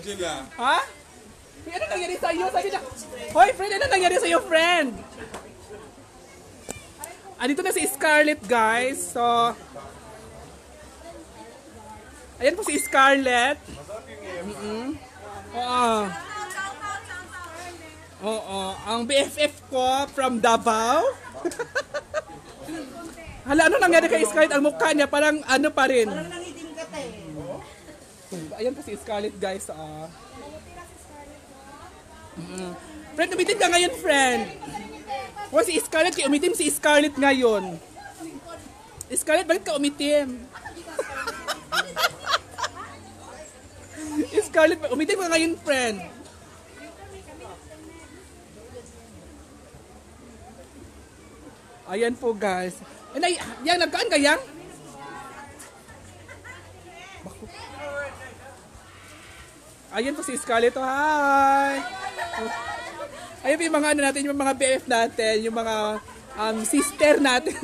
Angela. Ha? Hey, ano nangyari sa'yo? Sabi na, Hoy, friend, ano nangyari sa'yo, friend? Andito na si Scarlett, guys. So, ayan po si Scarlett. Mm-mm. Oo. Oo. Ang BFF ko from Davao. Hala, ano nangyari kay Scarlett? Ang mukha niya parang ano pa rin. Parang nangitim ka te. Ayan po si Scarlett, guys. Ah. Mm. Friend, umitim ka ngayon, friend. O, si Scarlett, kaya umitim si Scarlett ngayon. Scarlett, bakit ka umitim? Scarlett, umitim ka ngayon, friend. Ayan po, guys. Ay, yang, nagkaan ka, yang? Ayan po si Scarlett. Oh, hi! Ayan po yung mga ano natin, yung mga BF natin, yung mga um, sister natin.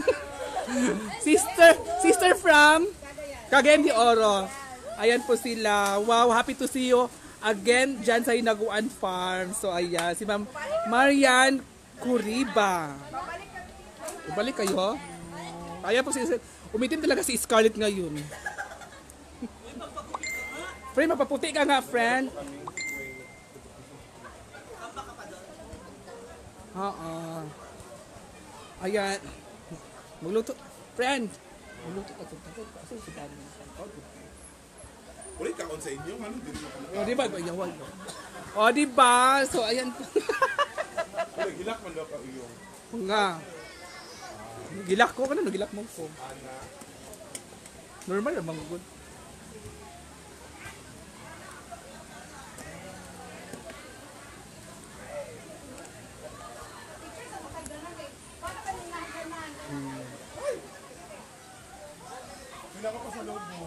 sister, sister from Cagayan de Oro. Ayan po sila. Wow, happy to see you again dyan sa Hinaguan Farm. So ayan, si Ma'am Marian Kuriba. Balik kayo. Ayan po si umitim talaga si Scarlett ngayon. Friend, mapaputi ka nga, friend. Oo. Ayan. Magluto. Friend. Magluto ka. Kasi si Daddy. Ulit kaon sa inyo, ano? O, di ba? Yawan. O, di ba? So, ayan. Ulit, hilak man daw ka iyong. nga. Gilak ko. Ano gilak mo ko? Normal naman good. Hilak ako sa loob mo.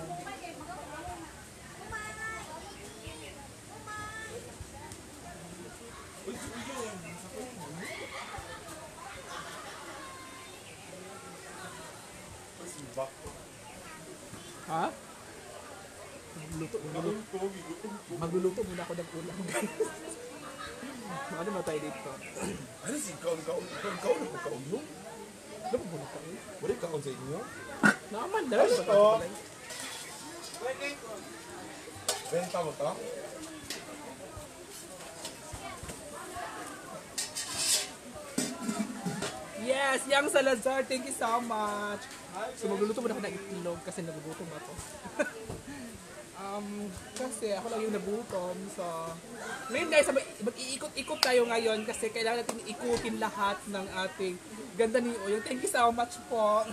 Uy, si iyong. Uy, si Bak. Ha? Magluluto. Magluluto. Gutom ko, gigutom ko. Magluluto muna ako ng ulam. ano na tayo dito? Ano si kaon kaon? Kaon kaon ako kaon yung? Ano ba muna tayo? Ulit kaon sa inyo? Naman, dalawa Ano ba to? tayo? Benta mo to? Yes, Yang Salazar, thank you so much. So magluluto muna ako ng itlog kasi nagugutom ako. um, kasi ako lang yung nagutom. So, ngayon guys, mag- mag-iikot-ikot tayo ngayon kasi kailangan natin ikutin lahat ng ating ganda ni Oyong. Thank you so much po.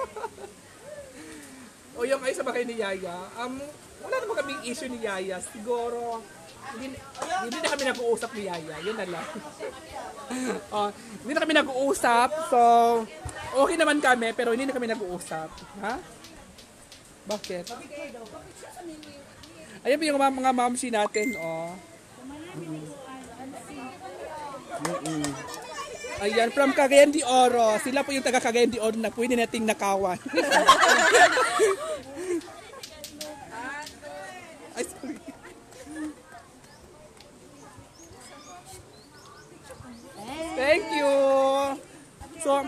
Oyong ay sa bakay ni Yaya. Um, wala naman kaming issue ni Yaya. Siguro, hindi, hindi na kami nag-uusap ni Yaya. Yun na lang. Oh, hindi na kami nag-uusap. So, okay naman kami, pero hindi na kami nag-uusap. Ha? Bakit? Ayan po yung mga, mga mamsi natin, oh. Mm-mm. Ayan, from Cagayan de Oro. Sila po yung taga Cagayan de Oro na pwede nating nakawan. Ay, sorry. Thank you. So,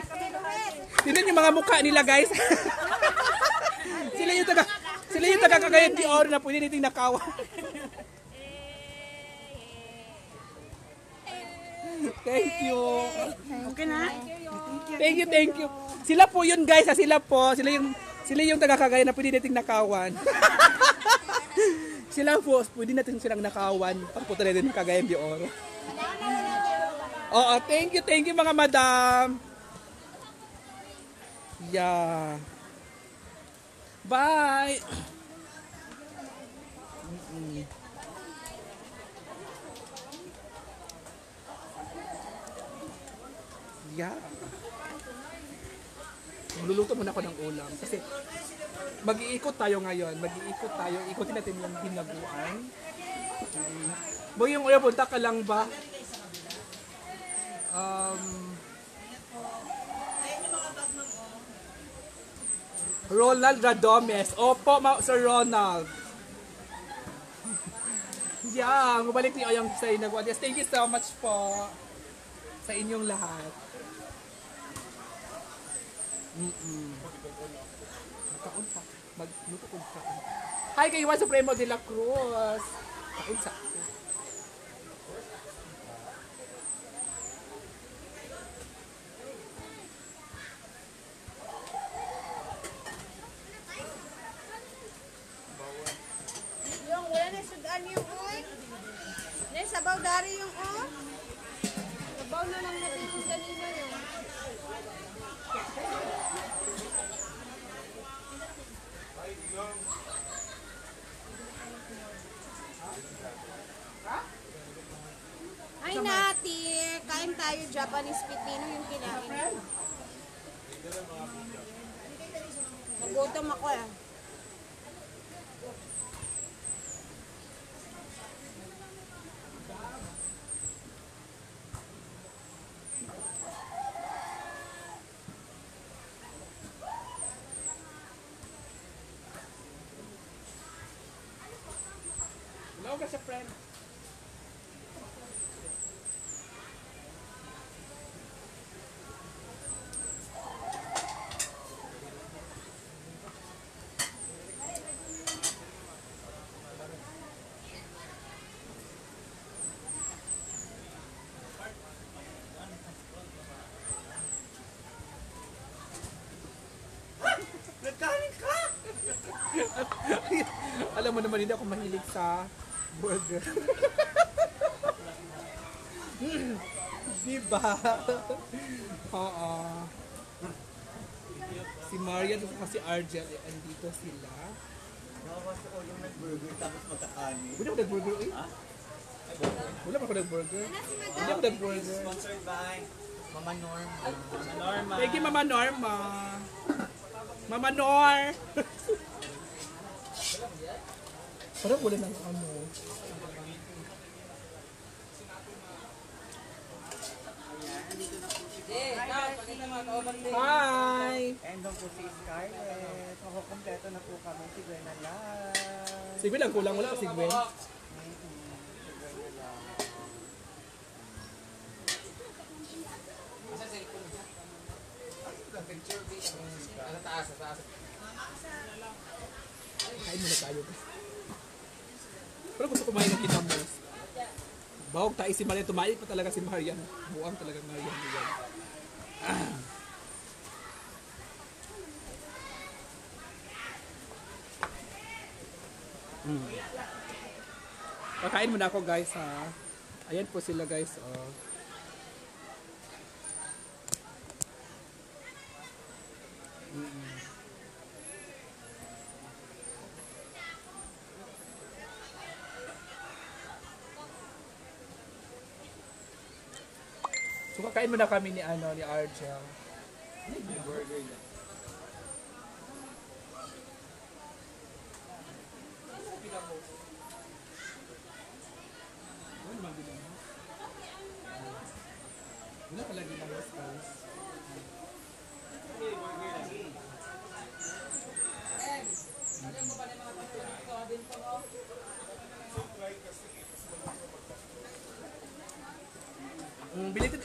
tingnan yung mga mukha nila, guys. sila yung taga sila yung taga Cagayan de Oro na pwede nating nakawan. Thank you. Okay na? Thank you, thank you. Sila po yun guys, ha? sila po. Sila yung sila yung taga Cagayan na pwede nating nakawan. sila po, pwede natin silang nakawan. Pagpunta na din ng Cagayan de Oro. Oo, thank you, thank you mga madam. Yeah. Bye. Yeah. Magluluto muna ako ng ulam kasi mag-iikot tayo ngayon. Mag-iikot tayo. Ikutin natin yung hinaguan. Mm. Boy, yung ulam, punta ka lang ba? Um, Ronald Radomes. Opo, Ma- Sir Ronald. Yeah, mabalik ni Oyang sa inagwa. Yes, thank you so much po sa inyong lahat. Mm-mm. Pa. Magluto. Hi kay Juan Supremo de la Cruz. Kaon sudan yung oy. Na sabaw dari yung o. Sabaw na lang natin yung kanina yung. Ay nati, kain tayo Japanese pipino yung kinain. Nagutom ako eh. Ka sa friend. Alam mo naman hindi ako mahilig sa burger. diba? Oo. Si Maria at si Argel, eh, andito sila. Nakawas ko yung nag-burger tapos magkakanin. Wala ako nag-burger eh. Wala pa ako nag-burger. Wala ako nag-burger. Sponsored by Mama Norma. Mama Norma. Thank you, Mama Norma. Mama Nor! Parang wala ng ano. Hi! And doon po si Scarlett. Makukompleto na po kami si Gwen na lang. Si Gwen ang kulang, wala si Gwen. Kain muna tayo. Pero gusto kumain ng kinamos. Bawag tayo si Marian. Tumayo pa talaga si Marian. Buang talaga Marian. Ah. Mm. Kakain muna ako guys ha. Ayan po sila guys. Oh. Mm-mm. So kakain muna kami ni ano ni Argel. Ano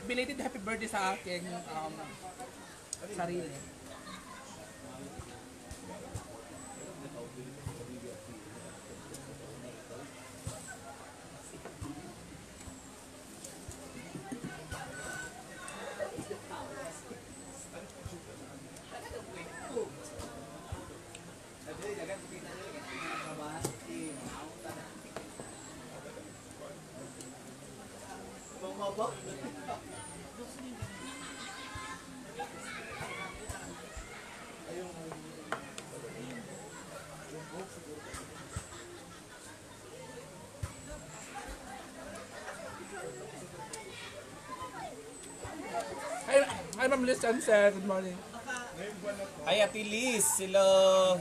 belated, happy birthday sa aking um, sarili. Liz Chancer. Good morning. Hi, Ate Liz. Sila.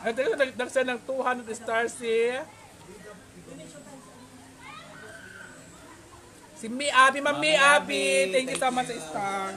At ito, nag- nag-send ng 200 stars si... Si Mi Abi, Ma'am Mi Abi. Thank you so much sa star.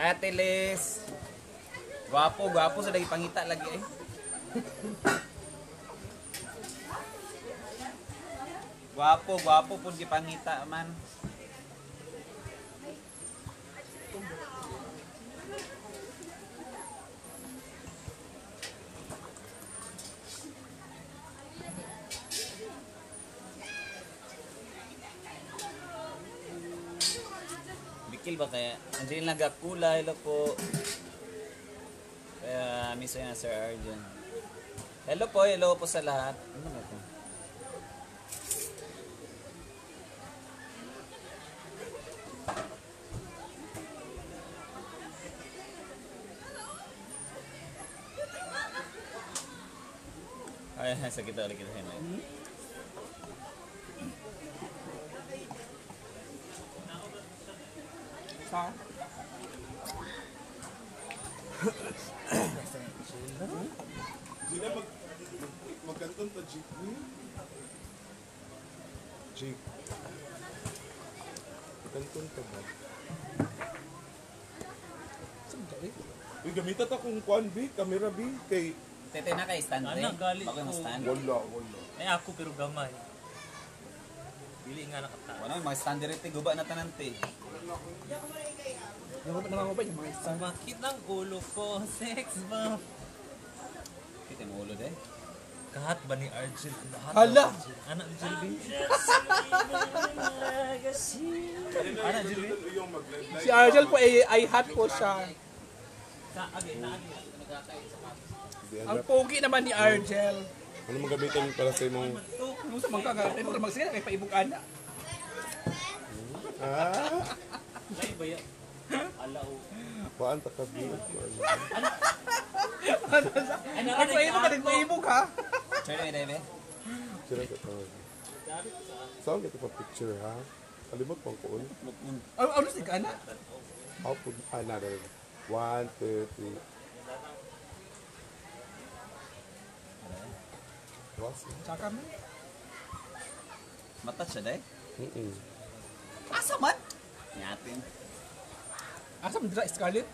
Ate Liz. Gwapo, gwapo sa lagi pangita lagi eh. Gwapo, gwapo pud gipangita man. Bikil ba kaya? Andiyan nagakula, hello po. Kaya miss yan, Sir Arjun. Hello po, hello po sa lahat. Ano ba ito? Ay, sa kita ulit kita sa'yo. Sa? Gina, mag... mag magkanton ta, Jake. Hmm? Jake. Magkanton ta ba? Saan ka eh? Uy, gamitan ta kung kuan, B. Camera, B. Kay... Tete na kay stand eh. Anak, galit Bago mo ko. stand. Wala, wala. Ay ako pero gamay. Dili nga nakata. Wala, mga stand dito, guba na tanan te. Nangangubay yung mga isa. Sumakit ng ulo ko. Sex ba? Kita mo ulo de. Kahat ba ni Argel? Lahat Hala! ba Argel? Anak ni Jelby? Anak Jelby? Yung mag-live. Si Argel po ay, ay hot po siya. Sa agi, na agi. Ang pogi naman ni Argel. Ano mo gamitin para sa imong... Kung sa mga kagatin, pero magsaya kay paibog ana. Ah? Lay ba yan? Alaw. Kuan ta ka, B. Ay, Ay, paibog ka din, paibog ha. Sure na debe. Sira ka. Saan kita pa picture, ha? Kalimot pang kuon. Ano, ano si Kana? How put... Ah, na, na, na. One, two, three. Tsaka mo. Mata siya de. Mm-mm. Asa man? Yatin. Asa mo dira, Scarlett?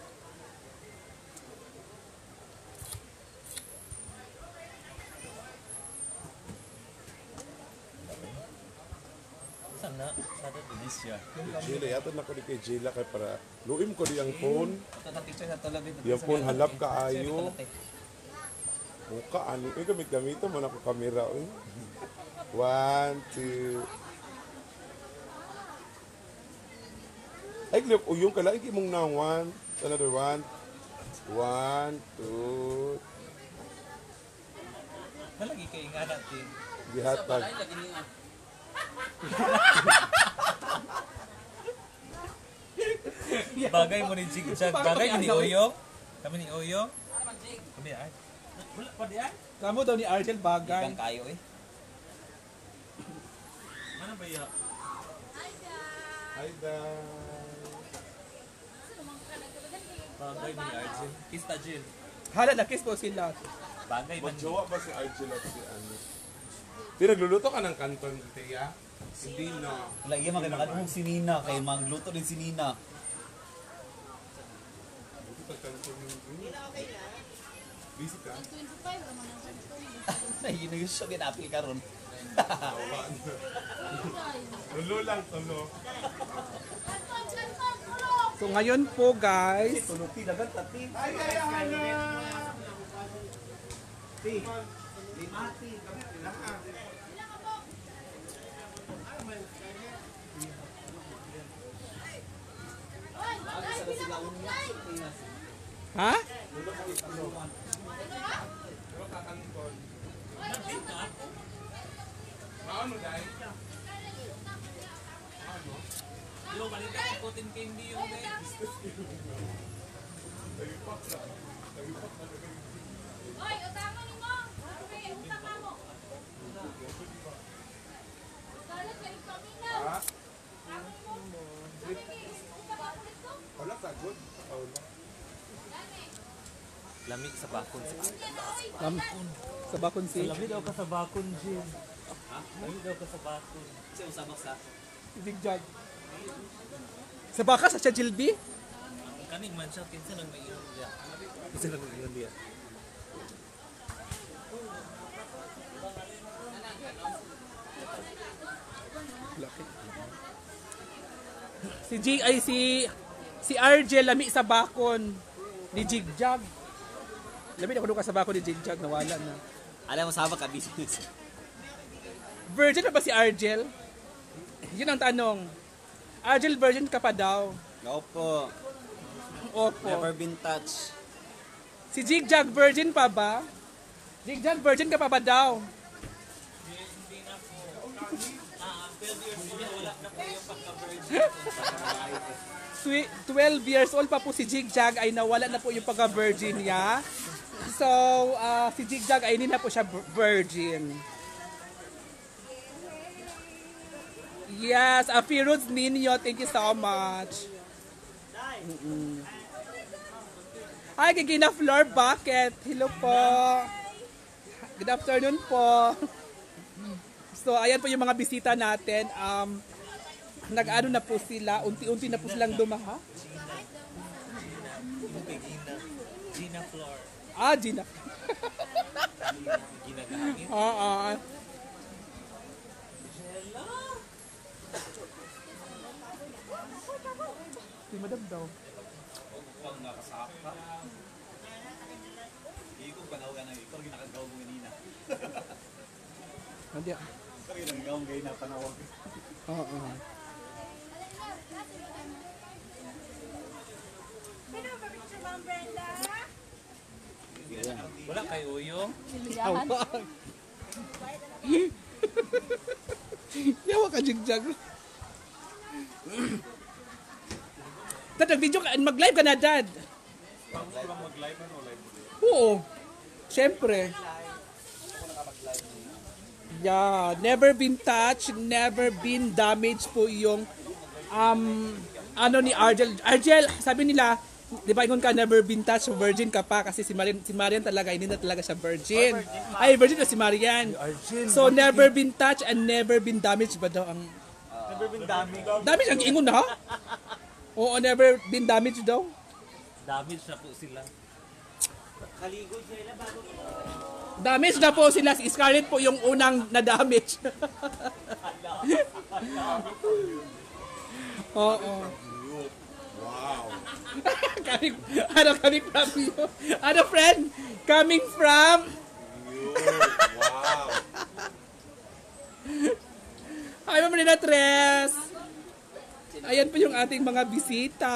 Na? Sada Tunisia. Jila, yata na ko di kay Jila kay para luim ko di ang phone. Ito na sa dito. Yung phone halap ka ayo. Muka ani, eh gamit gamit mo na ko kamera eh. One, two. Ay, look, uyong ka lang. mong na one. Another one. One, two. Nalagi kay nga natin. Gihatag. Bagay mo ni Jig Jag. Bagay ni Oyong. Kami ni Oyong. Kami ay. Wala pa di ay. Kamo daw ni Argel bagay. Ibang kayo eh. Ano ba yan? Hi, guys. Bagay ni Argel. Kista Jill. Hala, nakis po sila. Bagay man. Magjowa ba si Arjel at si ano? Pinagluluto ka ng kanton, Tia? Hindi na. Lagi mga nakadungog si Nina. Kay magluto din si Nina. Hindi pa kanton yung... Busy ka? Yun na yung show ginapil ka ron. Tulo lang, tulo. So ngayon po guys, ha? Ano, dahil? Yo, malita ang putin candy yung mo. Okay, utama mo. Dalat kayo kami na. Ha? Tama mo. Sabi ni, utama ko nito. Wala ka, good. Wala. Lamig sa bakon. Lam, sa bakon si Lamig daw ka sa bakon, Jim. Lamig daw ka sa bakon. Kasi usama sa Big Jog. Sa baka sa siya Jilby? Kaning man siya, kinsa nang may iyon diya. Kinsa nang may iyon diya. Laki. Si G ay si si RJ lami sa bakon ni Jigjag. Lami na kuno ka sa bakon ni Jigjag nawala na. Alam mo, sama ka business. Virgin na ba si Argel? Yun ang tanong. Argel virgin ka pa daw. Opo. Opo. Never been touched. Si Jigjag virgin pa ba? Jigjag virgin ka pa ba daw? Twi- 12 years old pa po si Jigjag ay nawala na po yung pagka-virgin niya. So, ah, si Jigjag ay hindi na po siya vir- virgin. Yes, a Firuz Ninyo, thank you so much. Mm-mm. Hi, Gigina Floor Bucket. Hello po. Good afternoon po. So, ayan po yung mga bisita natin. Um, nag-ano na po sila, unti-unti na po silang dumaha. Gina Flor. Ah, Gina. Ginagangin. Oo. Si Madam daw. Pag nakasaka. Hindi ko panawagan na ikaw, ginakagaw mo ganina. Hindi. Ikaw ginagaw mo ganina panawag. Oo. Sino ang picture Ma'am Brenda? Wala kay Uyo. Yawa ka, jigjag. Dad, nag-video ka, mag-live ka na, Dad. Oo. Siyempre. Yeah, never been touched, never been damaged po yung um ano ni Argel. Argel, sabi nila, di ba ingon ka never been touched, virgin ka pa kasi si Marian, si Marian talaga, hindi na talaga siya virgin. Ay, virgin na si Marian. So, never been touched and never been damaged ba daw ang... Never been dami. Damage ang ingon na ha? Oo, never been damaged daw. Damage na po sila. Kaligo sila bago Damage na po sila. Si Scarlett po yung unang na-damage. Oo. Wow. coming, ano, coming from you? Ano, friend? Coming from... Wow. Ay, Ma'am Rina Tres. Ayan po yung ating mga bisita.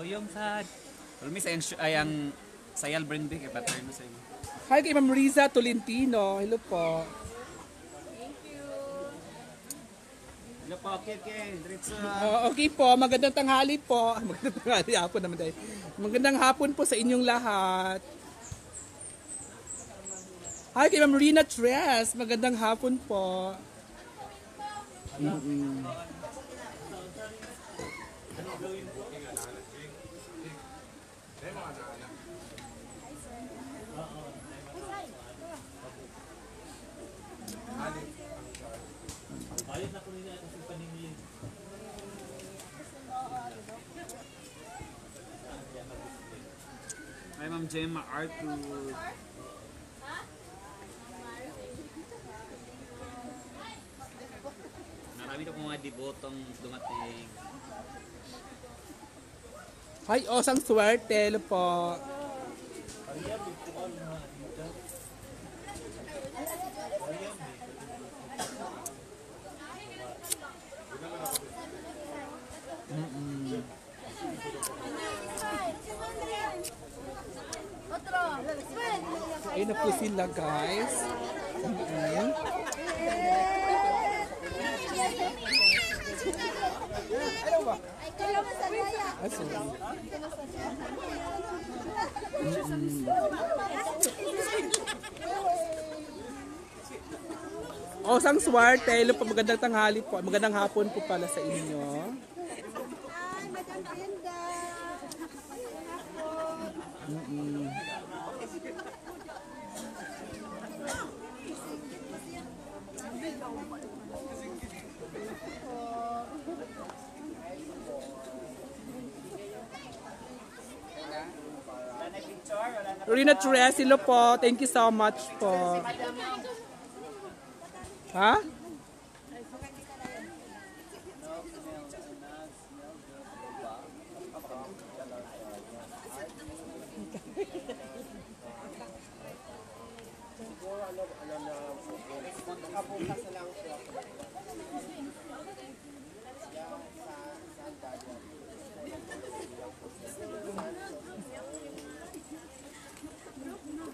Uyong sad. Ulmi sa insur- ay ang sayal brindi kay pattern mo sa inyo. Hi kay Ma'am Riza Tolentino. Hello po. Hello po, Kike. Diretso. Oh, okay po, magandang tanghali po. Magandang tanghali hapon naman tayo. Magandang hapon po sa inyong lahat. Hi kay Ma'am Rina Tres. Magandang hapon po. Mm-mm. Gemma Arthur. Marami na po mga debotong dumating. Hi, Osang Swerte. Po. Ayun na po sila, guys. Sa kaya. Ah, sorry. Osang Swerte. Hello po. Magandang tanghali po. Magandang hapon po pala sa inyo. Rina Tres, hello po. Thank you so much po. Ha?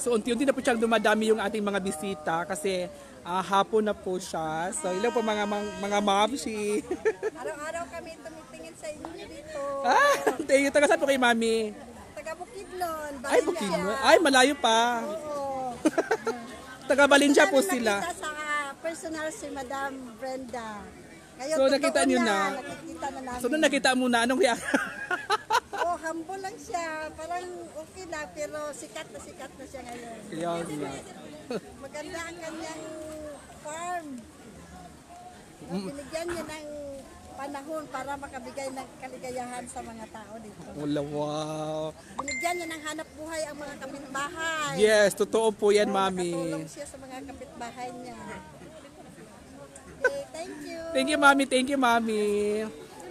So, unti-unti na po siyang dumadami yung ating mga bisita kasi ah, hapon na po siya. So, ilan po mga mga, mga mamsi. Araw-araw kami tumitingin sa inyo dito. ah, thank you. Taga saan po kay mami? Taga Bukidnon. Ay, Bukidnon. Ay, malayo pa. Oo. Taga Valencia po sila. Nakita sa personal si Madam Brenda. Ngayon, So, nakita niyo na? Nakikita na namin. So, nung nakita mo na, anong reaction? Humble lang siya. Parang okay na, pero sikat na sikat na siya ngayon. Kaya nga. Maganda ang kanyang farm. Binigyan niya ng panahon para makabigay ng kaligayahan sa mga tao dito. Wala, wow. Binigyan niya ng hanap buhay ang mga kapitbahay. Yes, totoo po yan, mami. Nakatulong siya sa mga kapitbahay niya. Okay, thank you. Thank you, mami. Thank you, mami.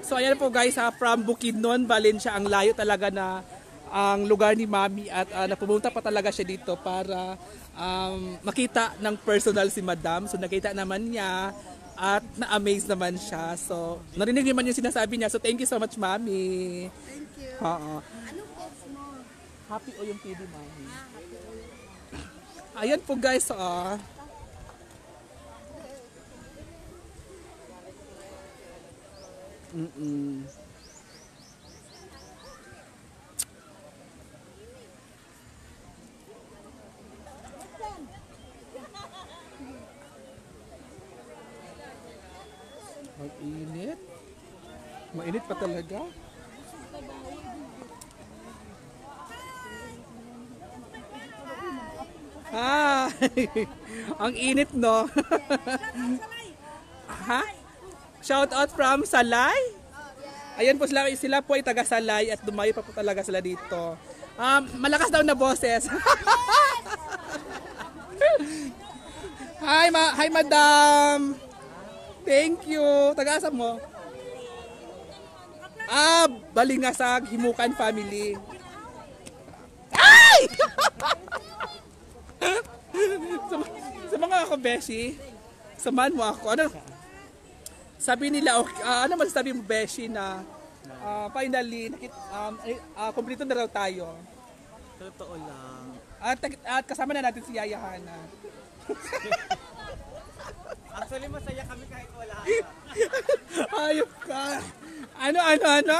So, ayan po guys, ha, from Bukidnon, Valencia, ang layo talaga na ang lugar ni mami at uh, napumunta pa talaga siya dito para um, makita ng personal si madam. So, nakita naman niya at na-amaze naman siya. So, narinig naman yung sinasabi niya. So, thank you so much, mami. Thank you. Oo. Anong kids mo? Happy o yung PD, mami? Ayan po guys, ah. Mm-mm. Ang init. Mainit pa talaga. Hi! Ang init, no? ha? Shout out from Salay? Ayan po sila, sila po ay taga Salay at dumayo pa po talaga sila dito. Um, malakas daw na boses. hi, ma hi madam. Thank you. Taga-asa mo? Ah, Balingasag, Himukan Family. Ay! sa, sa mga ako, Beshi, samahan mo ako. Ano? Sabi nila, okay, ah, ano masasabi mo, Beshi, na ah, finally, nakit, um, uh, kompleto na raw tayo. Totoo lang. At, at kasama na natin si Yaya Hana. Actually, masaya kami kahit wala ka. Ayop ka. Ano, ano, ano?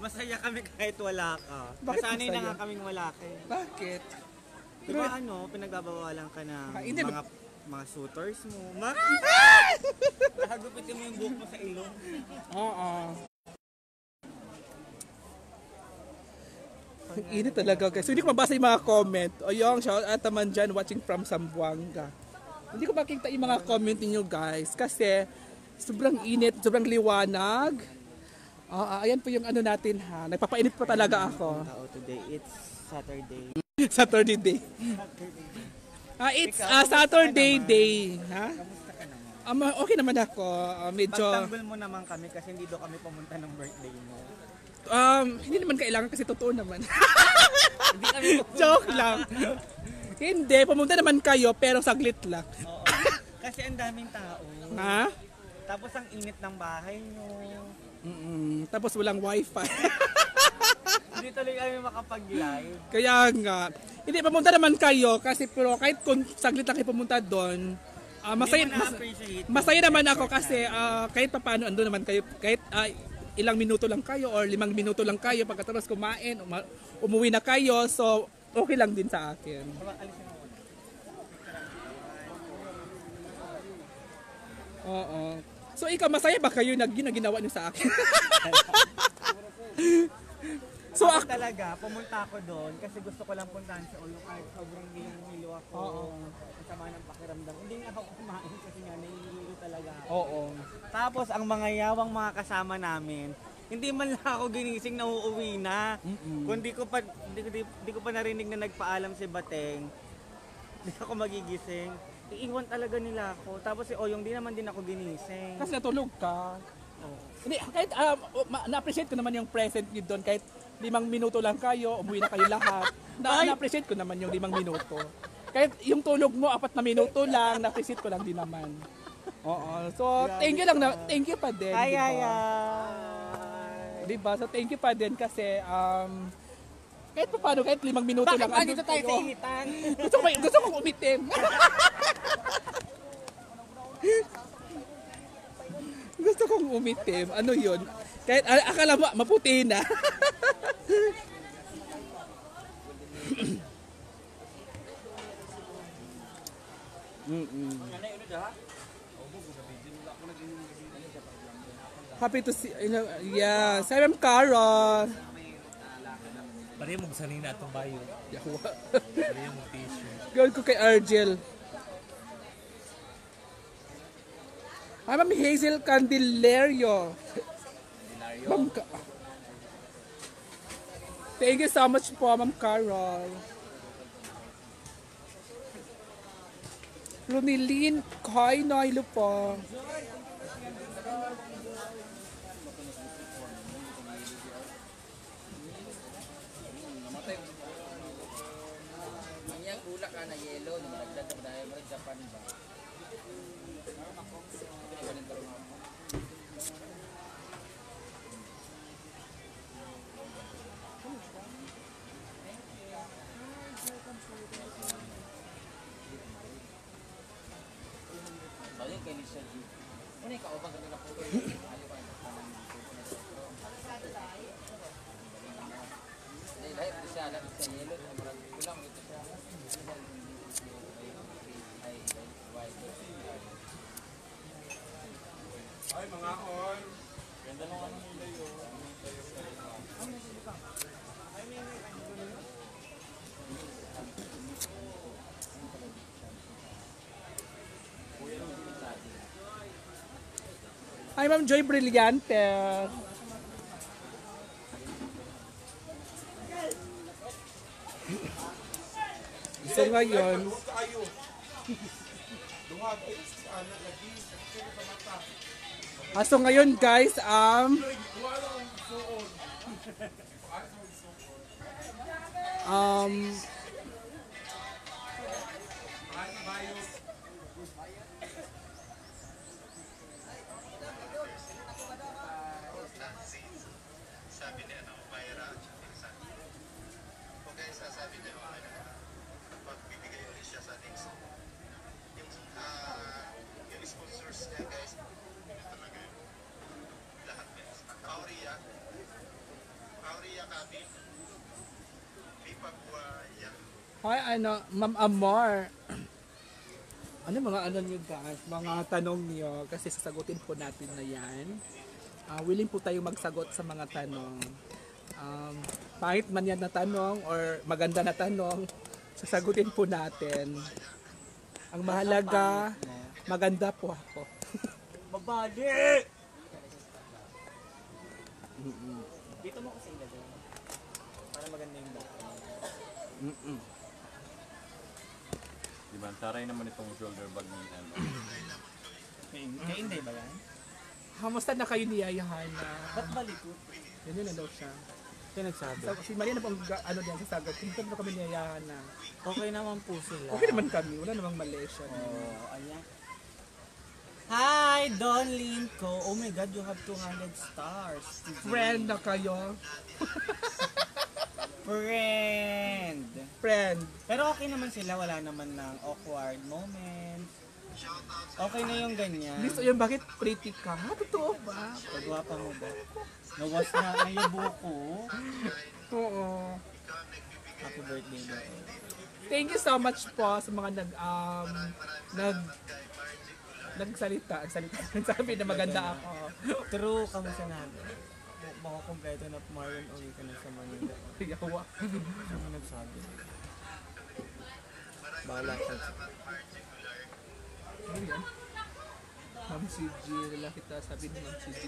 Masaya kami kahit wala ka. Bakit Nasanay na masaya? nga kaming wala ka. eh. Bakit? Di ba ano, pinagbabawalan ka ng Ah, hindi, mga mga suitors mo. Ma Nakagupitin mo yung buhok mo sa ilong. Oo. Ang init talaga guys. So, hindi ko mabasa yung mga comment. O yung shout out naman dyan watching from Zamboanga. Hindi ko makikita yung mga comment niyo guys. Kasi sobrang init, sobrang liwanag. Ah, ah, ayan po yung ano natin ha. Nagpapainit pa talaga ako. Today, it's Saturday. Saturday day. Ah, it's ah, Saturday day. Ha? Um, okay naman ako. Ah, medyo... Pagtanggol mo naman kami kasi hindi daw kami pumunta ng birthday mo. Um, hindi naman kailangan kasi totoo naman. Joke lang. hindi, pumunta naman kayo pero saglit lang. Oo. Kasi ang daming tao. Ha? Tapos ang init ng bahay nyo. Mm-mm. Tapos walang wifi. Hindi tuloy kami makapag-live. Kaya nga. Hindi, pamunta naman kayo kasi pero kahit kung saglit lang kayo pumunta doon, uh, masaya, mas, masaya naman ako kasi uh, kahit paano andun naman kayo, kahit uh, ilang minuto lang kayo or limang minuto lang kayo pagkatapos kumain, um, umuwi na kayo. So, okay lang din sa akin. Oo. So, ikaw, masaya ba kayo na ginawa niyo sa akin? so Ako talaga, pumunta ako doon kasi gusto ko lang puntahan sa ulo kahit sobrang hilong-hilo ako. Oo. Ang sama ng pakiramdam. Hindi nga ako kumain kasi nga nahihilo talaga ako. oo. Tapos ang mga yawang mga kasama namin, hindi man lang ako ginising na uuwi na. Kundi ko pa hindi, ko- di, di ko pa narinig na nagpaalam si Bateng. Hindi ako magigising. Iiwan talaga nila ako. Tapos si Oyong di naman din ako ginising. Kasi natulog ka. Hindi, kahit um, ma- na-appreciate ko naman yung present niyo doon kahit limang minuto lang kayo, umuwi na kayo lahat. Na- na-appreciate ko naman yung limang minuto. Kahit yung tulog mo, apat na minuto lang, na-appreciate ko lang din naman. Oo. So, thank you lang na, thank you pa din. Ay, di ba? ay, ay. Diba? So, thank you pa din kasi, um, kahit pa paano, kahit limang minuto Bakit lang. ba andun dito tayo sa kayo. initan? gusto ko, gusto ko umitim. gusto kong umitim. Ano yun? Kahit a- akala mo, maputi na. Mm-mm. Happy to see, you know, yeah, Sir I'm Carol. Pare mo sanina atong bayo. Yawa. Pare mo tissue. Gawin ko kay Argel. Hi, Ma'am Hazel Candelario. Ma'am Ka- Thank you so much po, Ma'am Carol. Lunilin Koy Noylo po. Ang yang ulak ka na yellow, na malagdag ka dahil mo Japan ba? Bayan kay Lisa G. Ano yung kaubang kanila po? Ka ko sa. Ay, mga on. Ganda nung ano Hi, Ma'am Joy Brillante. So ngayon, ah, so ngayon guys, um, um, hi ano, Ma'am Amor. Ano mga ano niyo guys, mga tanong niyo kasi sasagutin po natin na yan. Ah, willing po tayo magsagot sa mga tanong. Um, pangit man yan na tanong or maganda na tanong, sasagutin po natin. Ang mahalaga, maganda po ako. Babali! Dito mo kasi ilagay. Para maganda yung background. Di ba? Taray naman itong shoulder bag ni ano. Kay Inday ba yan? Kamusta na kayo ni Yaya Hana? Ba't balikot? Yan yun na daw siya. Siya nagsabi. Sa, si Maria na pang ano diyan sa sagot. Kumusta na kami ni Yaya Hana? Okay naman po sila. Okay naman kami. Wala namang mali siya. Oh, ayan. Hi, Don Linko. Oh my God, you have 200 stars. Friend na kayo. Friend. Friend. Pero okay naman sila, wala naman ng awkward moments. Okay na yung ganyan. Gusto yun, bakit pretty ka? Ha, totoo ba? Pagwapa mo ba? Nawas na ang yung buko. Oo. Happy birthday daw. Thank you so much po sa mga nag um nag nagsalita, nagsalita. Sabi na maganda ako. True, kamusta natin? Baka kompleto na Marlon uwi ka na sa Manila. Yawa. Ano nagsabi? Bahala ka. Ano yan? Ma'am si G, lalaki ta, sabi ni Ma'am si G.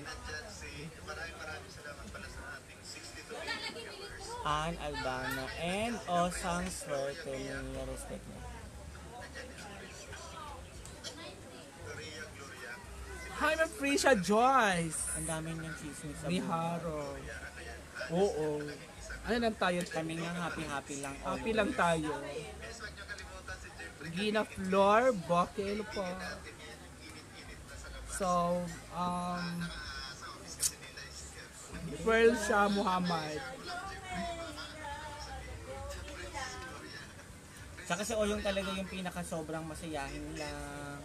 Ann Albano and Osang Swerte respect niya. Hi, Ma'am Frisha Joyce! Ang dami niyang chismis sa Ni buhay. Haro. Oo. Ano lang tayo? Kami nga happy-happy lang. Happy lang tayo. Gina Flor, Bokel po. So, um, Pearl Shah Muhammad. Saka si Oyong talaga yung pinaka sobrang masayahin lang.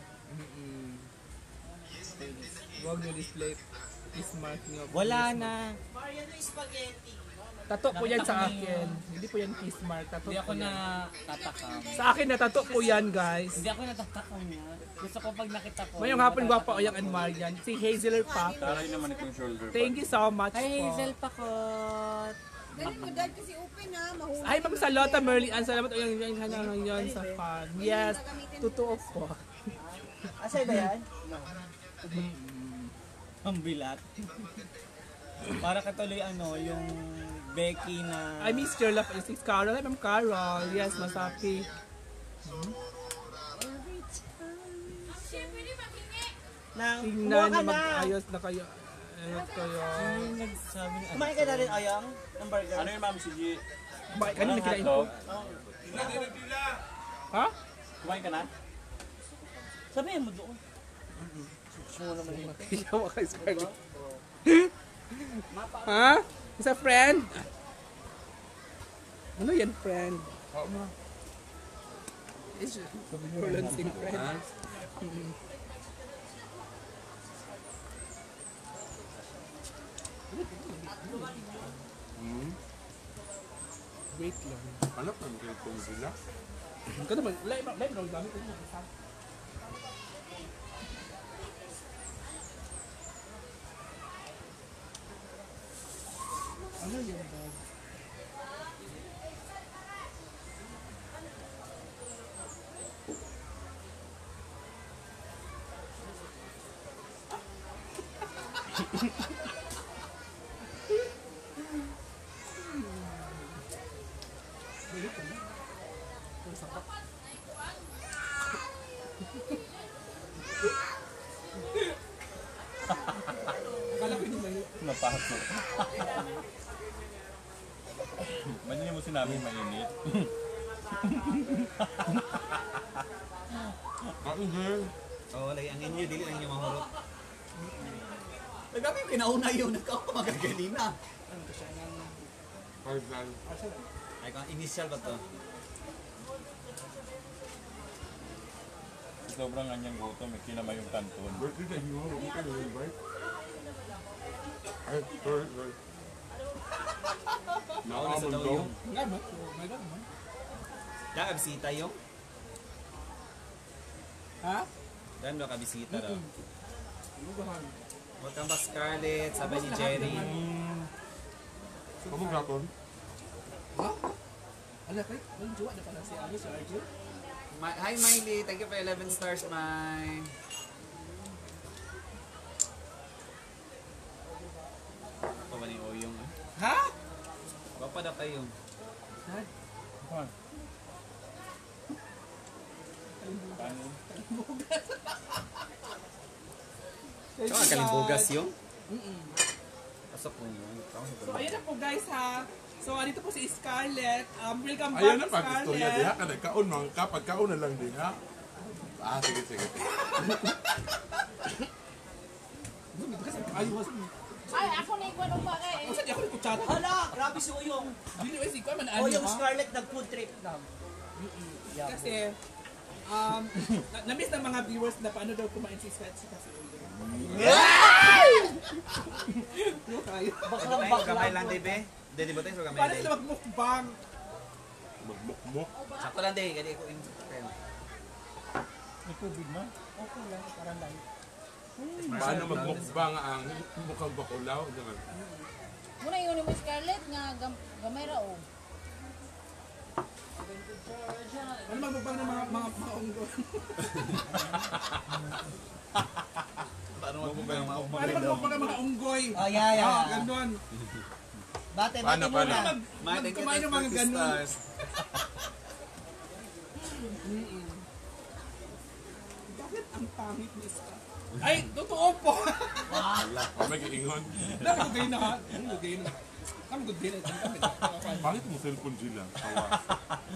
Huwag nyo display. Smart nyo. Wala na. Tato po yan sa akin. Hindi po yan kiss mark. Tato Hindi ako po yan. na tatakam. Sa akin na tato po yan, guys. Hindi ako natatakam niya. Gusto ko pag nakita ko. Ngayong hapon gwapo o yung Anmar yan. Si Hazel Papa. Taray naman itong shoulder Thank you so much Hi po. Hazel Pakot. Dali mo dad kasi open ha, mahulog. Ay, Ma'am Salota Merly Ann, salamat o yung yung yung yung sa fan. Yes, totoo po. Asa ba yan? Ang bilat. Para katuloy ano, yung Becky na... I miss your love. Si Carol. Ma'am Carol. Yes, masapi. Nang, Tingnan na mag-ayos na kayo. Ayos kayo. Nagsabi ni Kumain ka na rin, Ayang? Ng burger? Ano yung ma'am si G? Bakit kanina kinain ko? Ha? Kumain ka na? Sabihin mo doon. Yawa kay Scarlett. ha? Isa friend? Ano yan, friend? Is Roland-sing friend. Mm. Wait lang. Anak na mo kayo kung sila. Ka naman, live, live na gamit ko yun. Ano yan, dog? Napasok. Ba't sinabing mainit? Kain girl. Oo, lagi ang inyo, dili lang yung mahurot. Nagkami pinauna yun, nagkao magagali na. Tarzan. Ay, kung initial ba to? Sobrang anyang gutom, may kinamay yung kanton. Birthday na hiyo. Huwag ka na invite. Ay, sorry, sorry. Ako na sa daw yung. Nga ba? May naman. Kakabisita yung. Ha? Dan ba kabisita? Lugahan. Welcome back Scarlett, sabi ni Jerry. Kamong gapon? Ala, kay, may jowa na pala si ano, si Arjun. Hi Miley, thank you for 11 stars, Mai. Ako ba ni Oyong? ah? Ha? Baka daw kayo. Kanin. Ikaw ang kalimbugas yung? Pasok mo yun. So, ayan na po guys ha. So, andito po si Scarlett. Um, welcome back, Ayan na pag istorya diha ka nagkaon mga kapag kaon na lang din ha. Ah, sige, sige. Ay, ako na ikaw nung bakit. Kasi kutsara. Hala, grabe si Uyong. Dili ay si ko man ano Uyong ha. Scarlett nag-food trip na. Kasi um na- na-miss ng mga viewers na paano daw kumain si Scarlett sa kasi ulo. No kayo. Baklang Gamay, baklang. gamay lang, Debe. Hindi, di ba tayo? Gamay Paano lang. sila magmukbang? Magmukmuk. Sakto lang, Debe. Kaya ko yung... May tubig na. Okay lang, parang lang. Paano magmukbang ang mukhang bakulaw? Naman. Muna yun mo Scarlett nga gam gamay ra oh. Ano magbabang ng mga mga unggoy? Paano magbubay ang mga magbabang ng mga unggoy? Oh, yeah, yeah. Ah, ganun. Bate, bate paano? muna. Mag, mag kumain ng mga ganun. Bakit ang pangit ni? Ay, totoo po. O may giingon. Nakagugay na ha. Nakagugay na. Nakagugay na. Nakagugay Bakit mo cellphone sila? Kawa.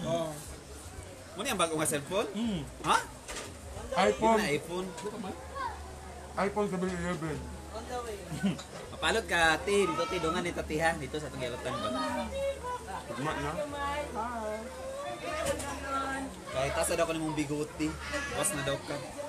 Oh. Muna yung bago nga cellphone? Hmm. Ha? iPhone. Na iPhone. iPhone 711. Mapalot ka, ti. Dito, ti. Dungan ni tatiha. Dito sa itong yalotan ba? Tugma na. Kahit asa daw ko namang biguti. Boss na daw ka.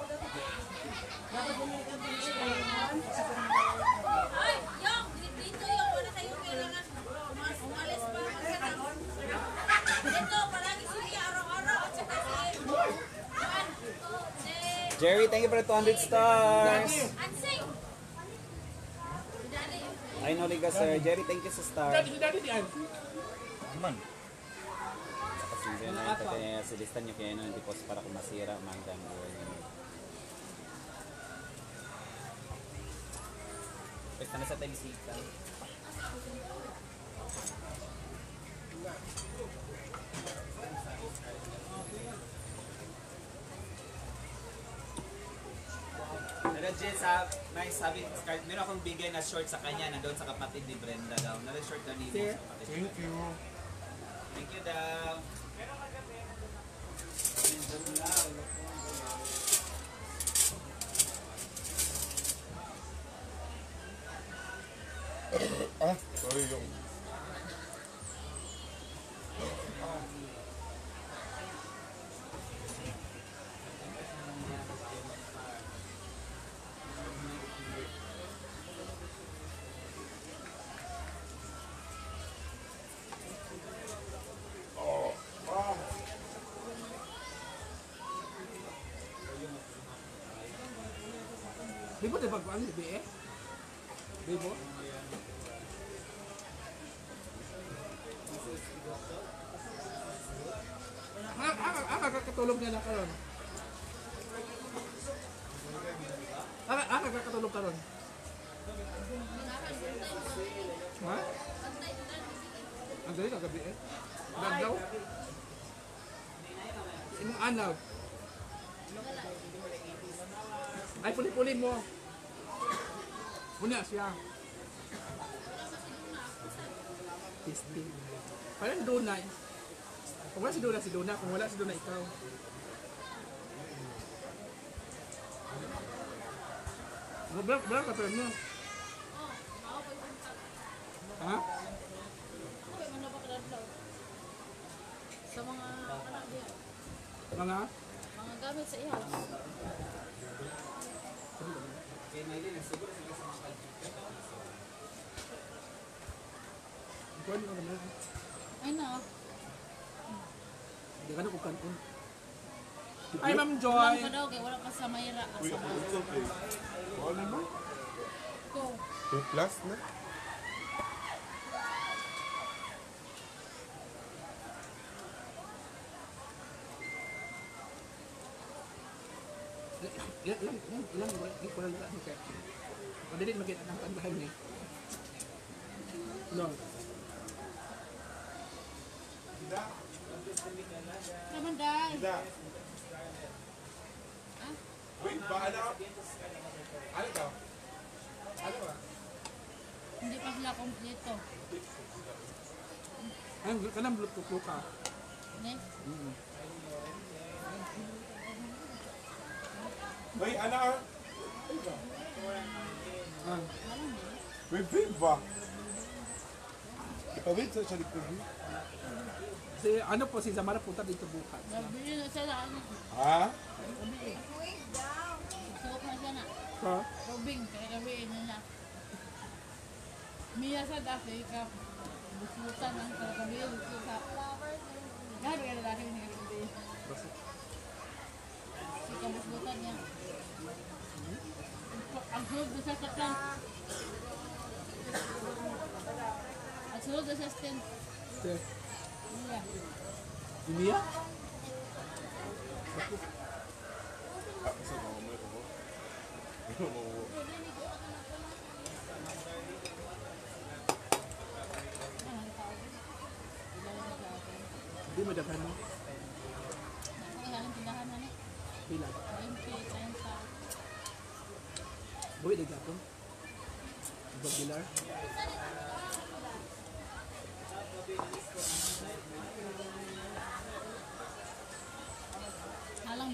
Jerry, thank you for the 200 stars. Ay, no, liga, sir. Jerry, thank you sa star. Daddy, daddy, diyan. Man. Kasi yun na ito kaya sa lista niyo kaya no, hindi po para kung masira, magdang Pwesta na sa telisita. Pero Jess, sa, may sabi, meron akong bigay na short sa kanya na doon sa kapatid ni Brenda daw. Nala short na ni mo sa kapatid. Thank you. Thank you daw. Ah, sorry yung... Di ba diba ang libi eh? Di niya na karon. Ang ang kakatulog karon. Ha? Ang galing ang gabi eh. Nagdaw. Imong anaw. Ay, puli-puli mo. Muna siya. Testing. Parang Duna. Kung wala si Duna, si Duna. Kung wala si Duna, ikaw. Berapa berapa katanya? Ha? Okay, man ba kada daw? Sa mga anak niya, Mga? mga gamit sa ihaw. Ikaw ano naman? Ay na. Hindi ka na kung kanon. Ay, Ma'am Joy. ka daw kay wala ka sa mayra asa ba. It's okay. Ano mo? Ko. 2 plus na? Ilang, ilang, ilang, ilang, ilang, ilang, okay. Pwede din makita ng tandahan niya. No. Naman dai. Wait, ba ano? Ano ka? Ano ba? Hindi pa sila kompleto. Ay, kanang bluetooth ko ka. Ne? Wait, ano? Ah. Wait, babe ba? Ipawit sa siya likod mo. Si, ano po, si Zamara punta dito bukas. Nabili na sila ano. Ha? Nabili. Suot na siya na. Ha? Robing, kaya gabiin nila. Mia sa dati ka. Busutan ang karagabil. Busutan. Gano'n ka lalaki ni Gabi. Si Kabusbutan niya. Ang sulod na sa katlan. Ang sulod na sa stand. Sir, Iya. Iniya? Sa mga may ko. Ano mo? Hindi mo daghan mo. Nakakalang tindahan na ni. Pila. 20, 30. Buwi na gapon. Regular. Halang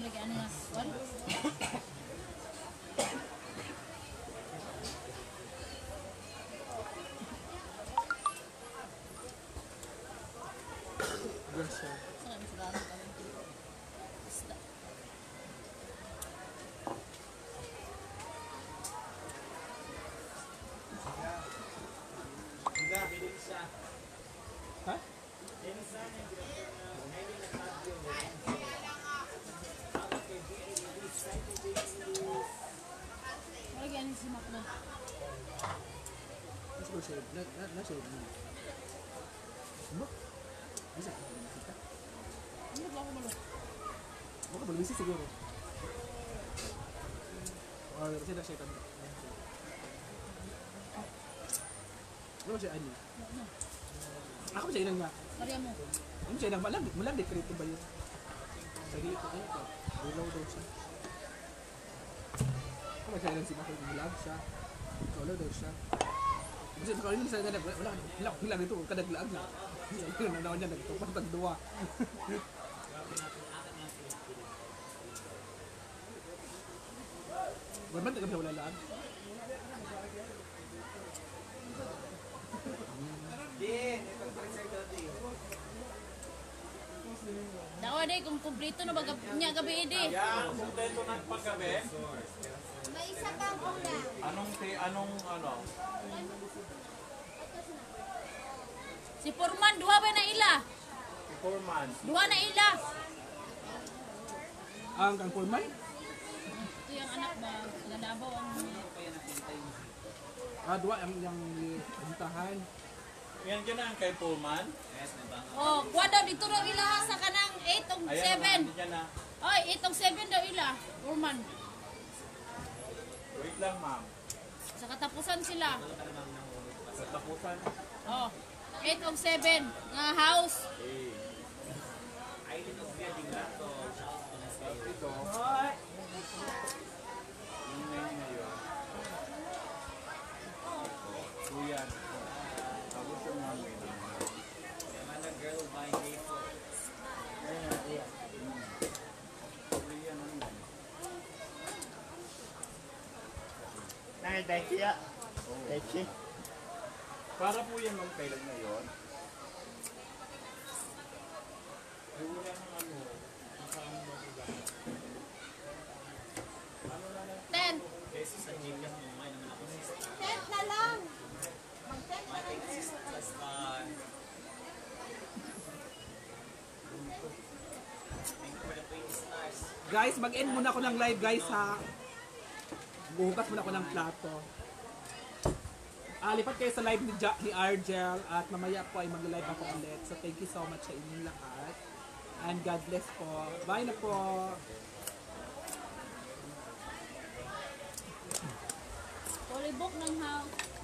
lagi ano nga. Wan? Grasya. Saan ang sigara kami? Basta. Ha? Lagi ano si Makno. Nasa ko siya. Na, na, nasa siya. Ano? Bisa ka ba nakita? Ano ba ako malo? Baka balbisi siguro. Or kasi na siya tanda. Ano siya ani? Ako siya inang nga? Pariya mo. Ano siya inang malang? Malang dekrito ba yun? Sa gilid ko ko? Bulaw daw siya. Ba inang si Mako? Malang siya. Bulaw daw siya. Kasi sa kanya sa nila, wala, wala, wala dito, kadaglaag na. Sa inyo, nanaw niya, nagtupang tagduwa. Barban taga wala laan. Dawa day kung kumpleto na baga niya gabi di. Yan, kumpleto ng paggabi. May isa pang ulam. Anong, ti, anong, ano? Si Purman duha ba na ila? Four months. Duha na ila. Ang kang pulmay, Ito yung anak ba? Lalabaw ang ah, duwa ang yung puntahan. Yan dyan ang kay Pullman. Oh, kuha daw dito daw ila sa kanang 8 ug Ayan, 7. nandyan na. Oy, 8 ug 7 daw ila. Purman. Wait lang, ma'am. Sa katapusan sila. Sa tapusan. Oh, 8 ug 7 nga house. Eh. Ito. Yung name na yun. So yan. Tapos yung namin. Ayan, ayan. Hmm. So yan ang yan. Oo. Para po yan ma'am kailan na yun. Ay, wala nang ano. Nakaamoy ba? 10. Sa Gcash mo, may naman ako sa 10 na lang. Mag-10 na lang. star. Thank you for the 20 stars. Guys, mag-end muna ako ng live guys ha. Buhugas muna ako ng plato. Ah, lipat kayo sa live ni, ja- ni Argel at mamaya po ay mag-live ako ulit. So thank you so much sa inyong lahat. And God bless po. Bye na po. Fully book ng house.